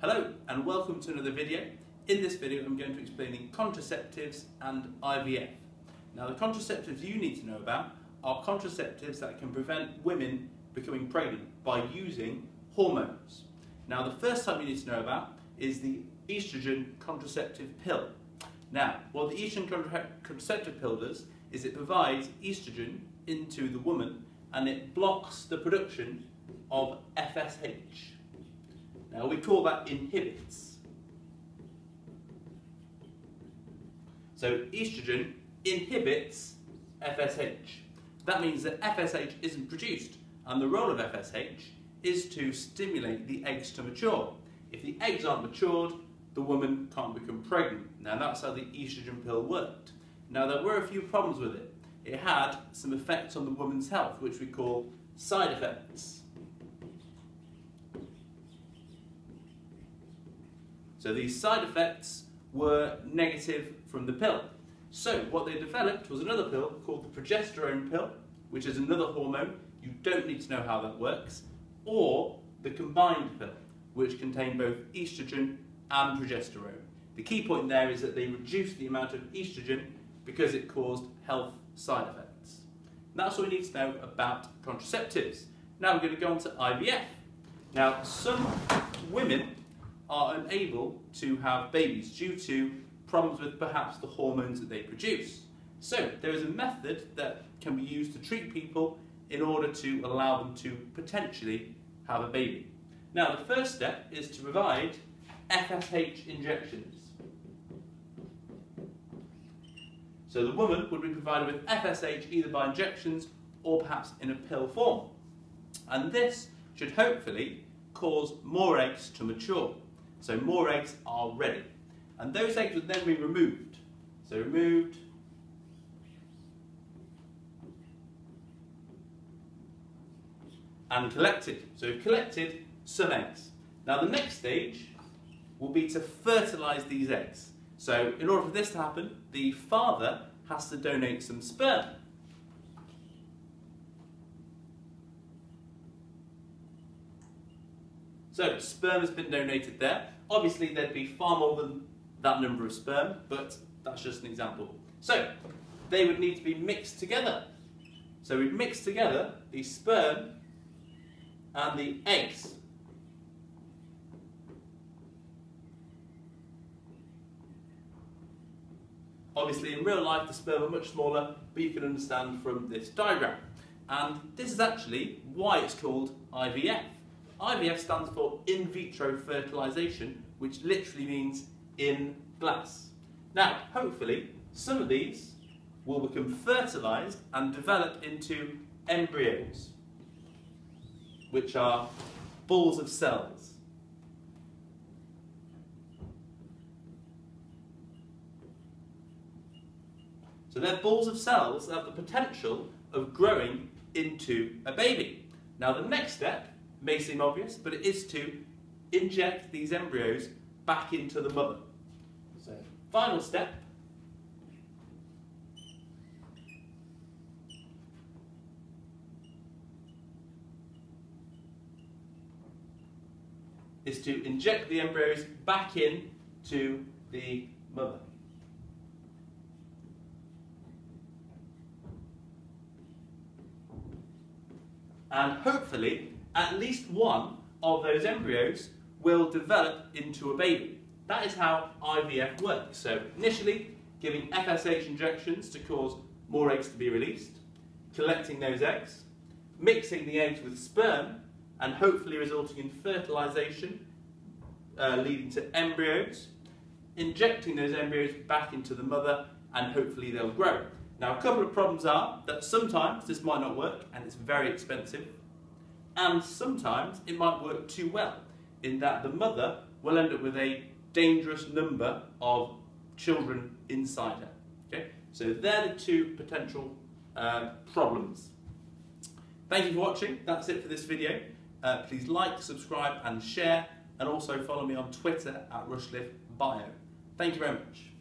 Hello and welcome to another video. In this video I'm going to be explaining contraceptives and IVF. Now the contraceptives you need to know about are contraceptives that can prevent women becoming pregnant by using hormones. Now the first type you need to know about is the estrogen contraceptive pill. Now what the estrogen contraceptive pill does is it provides estrogen into the woman and it blocks the production of FSH. Now we call that inhibits. So estrogen inhibits FSH. That means that FSH isn't produced and the role of FSH is to stimulate the eggs to mature. If the eggs aren't matured, the woman can't become pregnant. Now that's how the estrogen pill worked. Now there were a few problems with it. It had some effects on the woman's health, which we call side effects. So these side effects were negative from the pill. So what they developed was another pill called the progesterone pill, which is another hormone. You don't need to know how that works. Or the combined pill, which contained both estrogen and progesterone. The key point there is that they reduced the amount of estrogen because it caused health side effects. And that's all we need to know about contraceptives. Now we're going to go on to IVF. Now some women are unable to have babies due to problems with perhaps the hormones that they produce. So there is a method that can be used to treat people in order to allow them to potentially have a baby. Now the first step is to provide FSH injections. So the woman would be provided with FSH either by injections or perhaps in a pill form. And this should hopefully cause more eggs to mature. So more eggs are ready. And those eggs would then be removed. So removed. And collected. So we've collected some eggs. Now the next stage will be to fertilise these eggs. So in order for this to happen, the father has to donate some sperm. So sperm has been donated there. Obviously there'd be far more than that number of sperm, but that's just an example. So they would need to be mixed together. So we'd mix together the sperm and the eggs. Obviously in real life the sperm are much smaller, but you can understand from this diagram. And this is actually why it's called IVF. IVF stands for in vitro fertilization, which literally means in glass. Now, hopefully, some of these will become fertilized and develop into embryos, which are balls of cells. So they're balls of cells that have the potential of growing into a baby. Now the next step may seem obvious, but it is to inject these embryos back into the mother. So, final step. is to inject the embryos back in to the mother. And hopefully at least one of those embryos will develop into a baby. That is how IVF works. So initially, giving FSH injections to cause more eggs to be released, collecting those eggs, mixing the eggs with sperm, and hopefully resulting in fertilization, uh, leading to embryos, injecting those embryos back into the mother, and hopefully they'll grow. Now, a couple of problems are that sometimes this might not work and it's very expensive and sometimes it might work too well in that the mother will end up with a dangerous number of children inside her. Okay? So they're the two potential uh, problems. Thank you for watching. That's it for this video. Uh, please like, subscribe and share and also follow me on Twitter at RushcliffeBio. Thank you very much.